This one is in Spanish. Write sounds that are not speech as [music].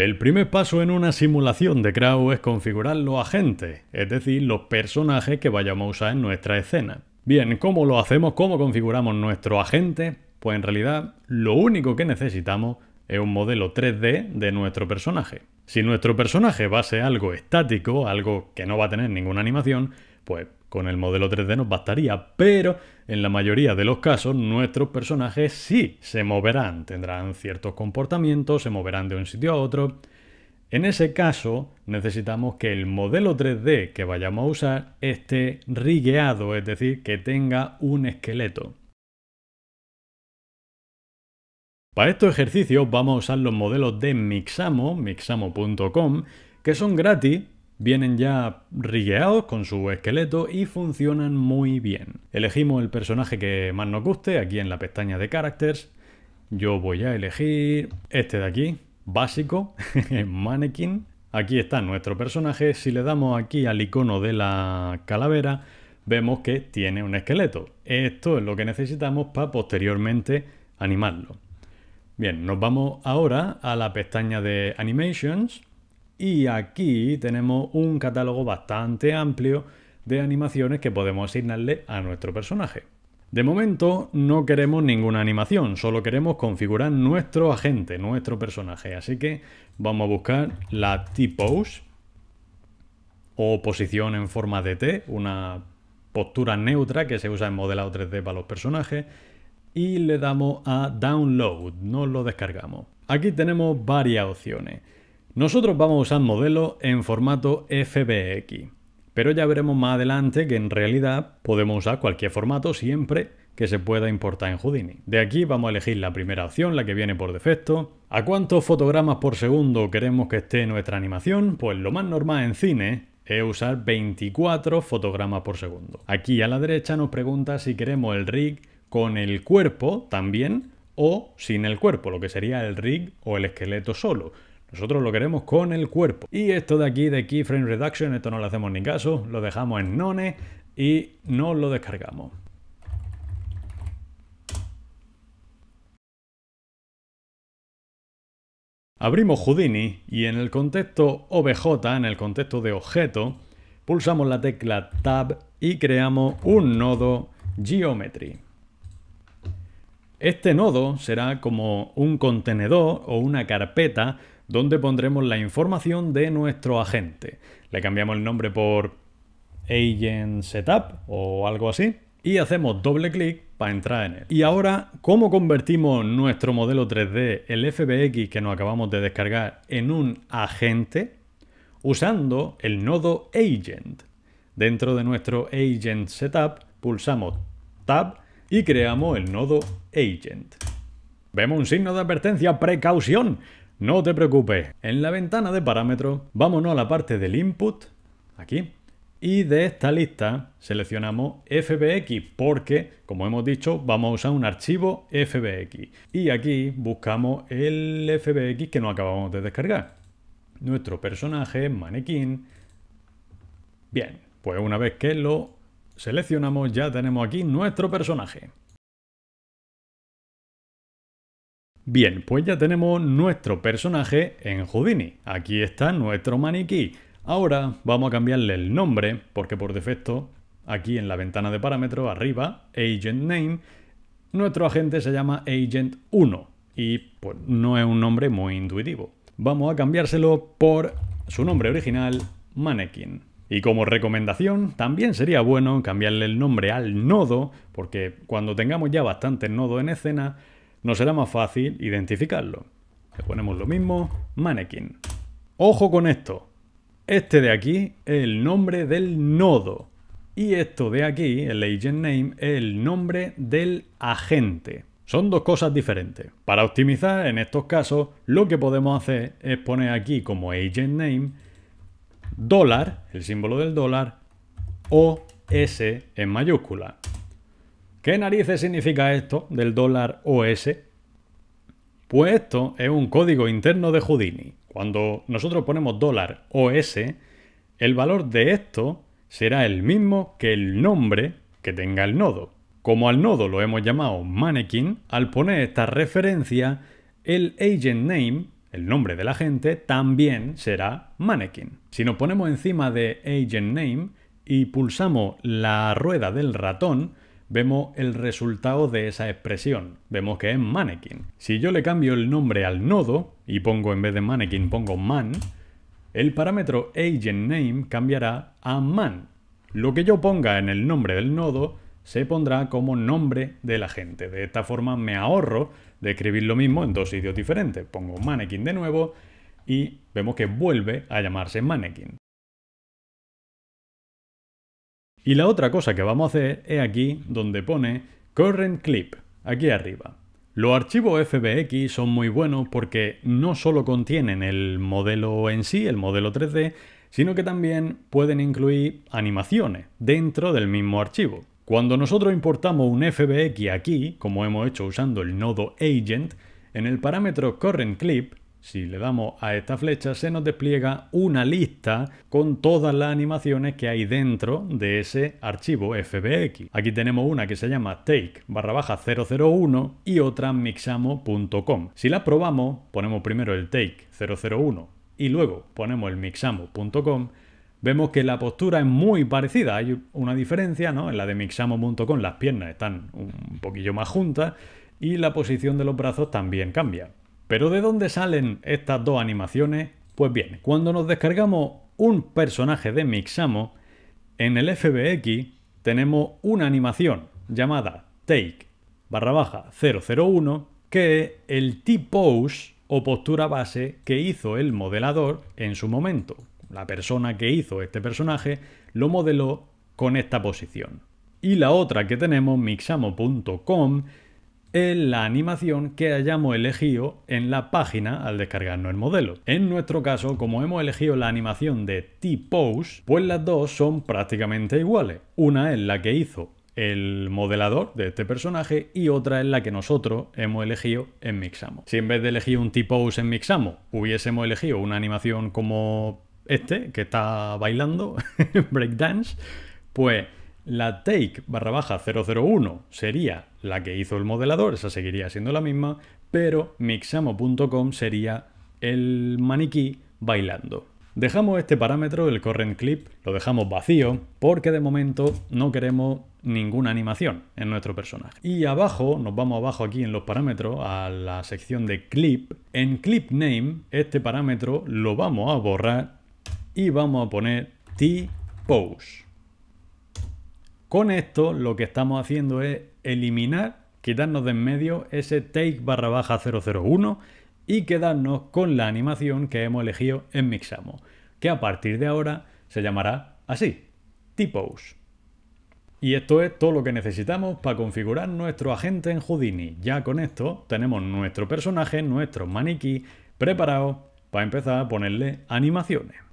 El primer paso en una simulación de Crow es configurar los agentes, es decir, los personajes que vayamos a usar en nuestra escena. Bien, ¿cómo lo hacemos? ¿Cómo configuramos nuestro agente? Pues en realidad lo único que necesitamos es un modelo 3D de nuestro personaje. Si nuestro personaje va a ser algo estático, algo que no va a tener ninguna animación, pues con el modelo 3D nos bastaría, pero en la mayoría de los casos nuestros personajes sí se moverán, tendrán ciertos comportamientos, se moverán de un sitio a otro. En ese caso necesitamos que el modelo 3D que vayamos a usar esté rigueado, es decir, que tenga un esqueleto. Para estos ejercicios vamos a usar los modelos de Mixamo, mixamo.com, que son gratis, vienen ya rigueados con su esqueleto y funcionan muy bien. Elegimos el personaje que más nos guste aquí en la pestaña de Characters. Yo voy a elegir este de aquí, básico, [laughs] Mannequin. Aquí está nuestro personaje. Si le damos aquí al icono de la calavera, vemos que tiene un esqueleto. Esto es lo que necesitamos para posteriormente animarlo. Bien, nos vamos ahora a la pestaña de Animations y aquí tenemos un catálogo bastante amplio de animaciones que podemos asignarle a nuestro personaje. De momento no queremos ninguna animación, solo queremos configurar nuestro agente, nuestro personaje. Así que vamos a buscar la T-Pose o posición en forma de T, una postura neutra que se usa en modelado 3D para los personajes y le damos a Download, nos lo descargamos. Aquí tenemos varias opciones. Nosotros vamos a usar modelos en formato FBX, pero ya veremos más adelante que en realidad podemos usar cualquier formato siempre que se pueda importar en Houdini. De aquí vamos a elegir la primera opción, la que viene por defecto. ¿A cuántos fotogramas por segundo queremos que esté nuestra animación? Pues lo más normal en cine es usar 24 fotogramas por segundo. Aquí a la derecha nos pregunta si queremos el rig con el cuerpo también o sin el cuerpo, lo que sería el rig o el esqueleto solo. Nosotros lo queremos con el cuerpo. Y esto de aquí de Keyframe Reduction, esto no le hacemos ni caso, lo dejamos en None y no lo descargamos. Abrimos Houdini y en el contexto OBJ, en el contexto de objeto, pulsamos la tecla Tab y creamos un nodo Geometry. Este nodo será como un contenedor o una carpeta donde pondremos la información de nuestro agente. Le cambiamos el nombre por Agent Setup o algo así y hacemos doble clic para entrar en él. Y ahora, ¿cómo convertimos nuestro modelo 3D, el FBX que nos acabamos de descargar, en un agente? Usando el nodo Agent. Dentro de nuestro Agent Setup pulsamos Tab y creamos el nodo agent. Vemos un signo de advertencia, precaución. No te preocupes. En la ventana de parámetros, vámonos a la parte del input, aquí, y de esta lista seleccionamos FBX porque, como hemos dicho, vamos a usar un archivo FBX. Y aquí buscamos el FBX que nos acabamos de descargar. Nuestro personaje, manequín. Bien, pues una vez que lo seleccionamos, ya tenemos aquí nuestro personaje. Bien, pues ya tenemos nuestro personaje en Houdini. Aquí está nuestro maniquí. Ahora vamos a cambiarle el nombre, porque por defecto, aquí en la ventana de parámetros, arriba, Agent Name, nuestro agente se llama Agent 1 y pues no es un nombre muy intuitivo. Vamos a cambiárselo por su nombre original, Mannequin. Y como recomendación, también sería bueno cambiarle el nombre al nodo, porque cuando tengamos ya bastantes nodos en escena, nos será más fácil identificarlo. Le ponemos lo mismo, mannequin. Ojo con esto. Este de aquí es el nombre del nodo. Y esto de aquí, el agent name, es el nombre del agente. Son dos cosas diferentes. Para optimizar en estos casos, lo que podemos hacer es poner aquí como agent name dólar, el símbolo del dólar, o S en mayúscula. ¿Qué narices significa esto del dólar OS? Pues esto es un código interno de Houdini. Cuando nosotros ponemos dólar OS, el valor de esto será el mismo que el nombre que tenga el nodo. Como al nodo lo hemos llamado mannequin, al poner esta referencia, el agent name el nombre del agente, también será mannequin. Si nos ponemos encima de agent name y pulsamos la rueda del ratón, vemos el resultado de esa expresión. Vemos que es mannequin. Si yo le cambio el nombre al nodo y pongo en vez de mannequin pongo man, el parámetro agentName cambiará a man. Lo que yo ponga en el nombre del nodo se pondrá como nombre del agente. De esta forma me ahorro de escribir lo mismo en dos sitios diferentes. Pongo mannequin de nuevo y vemos que vuelve a llamarse mannequin. Y la otra cosa que vamos a hacer es aquí donde pone current clip, aquí arriba. Los archivos FBX son muy buenos porque no solo contienen el modelo en sí, el modelo 3D, sino que también pueden incluir animaciones dentro del mismo archivo. Cuando nosotros importamos un FBX aquí, como hemos hecho usando el nodo agent, en el parámetro current clip si le damos a esta flecha se nos despliega una lista con todas las animaciones que hay dentro de ese archivo FBX. Aquí tenemos una que se llama take barra baja 001 y otra mixamo.com. Si la probamos, ponemos primero el take 001 y luego ponemos el mixamo.com, vemos que la postura es muy parecida. Hay una diferencia, ¿no? En la de mixamo.com las piernas están un poquillo más juntas y la posición de los brazos también cambia. Pero ¿de dónde salen estas dos animaciones? Pues bien, cuando nos descargamos un personaje de Mixamo, en el FBX tenemos una animación llamada take barra baja 001 que es el T-pose o postura base que hizo el modelador en su momento. La persona que hizo este personaje lo modeló con esta posición. Y la otra que tenemos, mixamo.com, es la animación que hayamos elegido en la página al descargarnos el modelo. En nuestro caso, como hemos elegido la animación de T-Pose, pues las dos son prácticamente iguales. Una es la que hizo el modelador de este personaje y otra es la que nosotros hemos elegido en Mixamo. Si en vez de elegir un T-Pose en Mixamo hubiésemos elegido una animación como este, que está bailando, [laughs] breakdance, pues la take barra baja 001 sería la que hizo el modelador, esa seguiría siendo la misma, pero mixamo.com sería el maniquí bailando. Dejamos este parámetro, el current clip, lo dejamos vacío porque de momento no queremos ninguna animación en nuestro personaje. Y abajo, nos vamos abajo aquí en los parámetros a la sección de clip. En clip name, este parámetro lo vamos a borrar y vamos a poner t-pose. Con esto lo que estamos haciendo es eliminar, quitarnos de en medio ese take barra baja 001 y quedarnos con la animación que hemos elegido en Mixamo, que a partir de ahora se llamará así, T-Pose. Y esto es todo lo que necesitamos para configurar nuestro agente en Houdini. Ya con esto tenemos nuestro personaje, nuestro maniquí, preparado para empezar a ponerle animaciones.